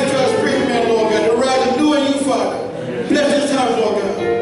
added to our man, Lord God. The rise and new in you, Father. Bless this time, Lord God.